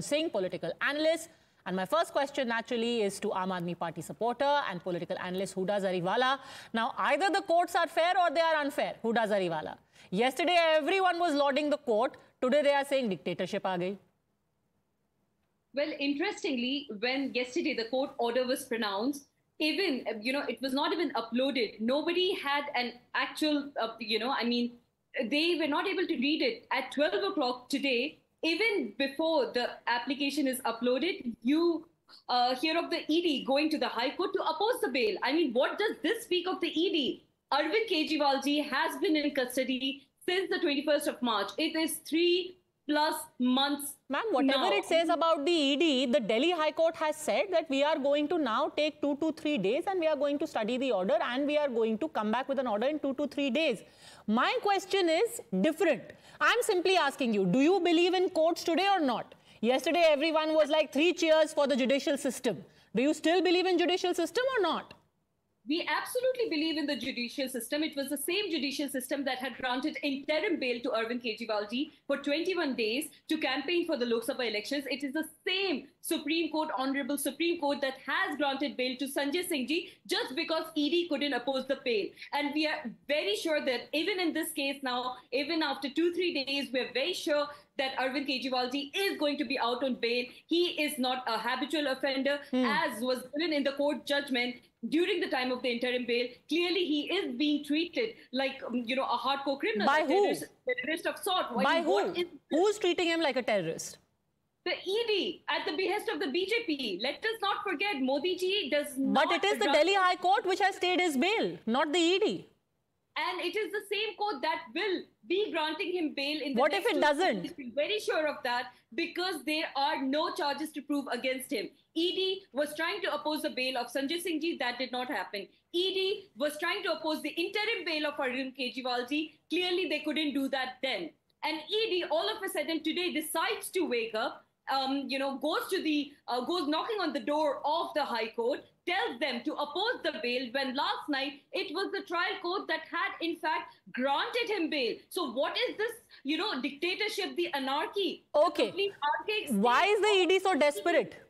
Singh, political analyst. And my first question naturally is to Aam Aadmi Party supporter and political analyst Huda Zariwala. Now, either the courts are fair or they are unfair. Huda Zariwala. Yesterday, everyone was lauding the court. Today, they are saying dictatorship aa gayi. Well, interestingly, when yesterday the court order was pronounced, even, you know, it was not even uploaded. Nobody had an actual, uh, you know, I mean, they were not able to read it. At 12 o'clock today, even before the application is uploaded, you uh, hear of the ED going to the High Court to oppose the bail. I mean, what does this speak of the ED? Arvind Kejriwalji has been in custody since the 21st of March. It is three plus months. Ma'am, whatever now. it says about the ED, the Delhi High Court has said that we are going to now take two to three days and we are going to study the order and we are going to come back with an order in two to three days. My question is different. I'm simply asking you, do you believe in courts today or not? Yesterday, everyone was like three cheers for the judicial system. Do you still believe in judicial system or not? We absolutely believe in the judicial system. It was the same judicial system that had granted interim bail to Arvind Kejriwalji for 21 days to campaign for the Lok Sabha elections. It is the same Supreme Court, Honorable Supreme Court, that has granted bail to Sanjay Singh ji just because ED couldn't oppose the bail. And we are very sure that even in this case now, even after two, three days, we're very sure that Arvind Kejriwalji is going to be out on bail. He is not a habitual offender, hmm. as was given in the court judgment during the time of the interim bail. Clearly, he is being treated like um, you know a hardcore criminal, By a who? terrorist, terrorist of sort. I By who? Who's treating him like a terrorist? the ED at the behest of the BJP? Let us not forget, Modi ji does not. But it is the Delhi High Court which has stayed his bail, not the ED. And it is the same court that will be granting him bail in the What if it doesn't? very sure of that because there are no charges to prove against him. ED was trying to oppose the bail of Sanjay Singh ji. That did not happen. ED was trying to oppose the interim bail of Arvind Kejriwal ji. Clearly, they couldn't do that then. And ED, all of a sudden today, decides to wake up. Um, you know, goes to the uh, goes knocking on the door of the High Court, tells them to oppose the bail. When last night it was the trial court that had, in fact, granted him bail. So what is this? You know, dictatorship, the anarchy, Okay. Why is the ED so desperate?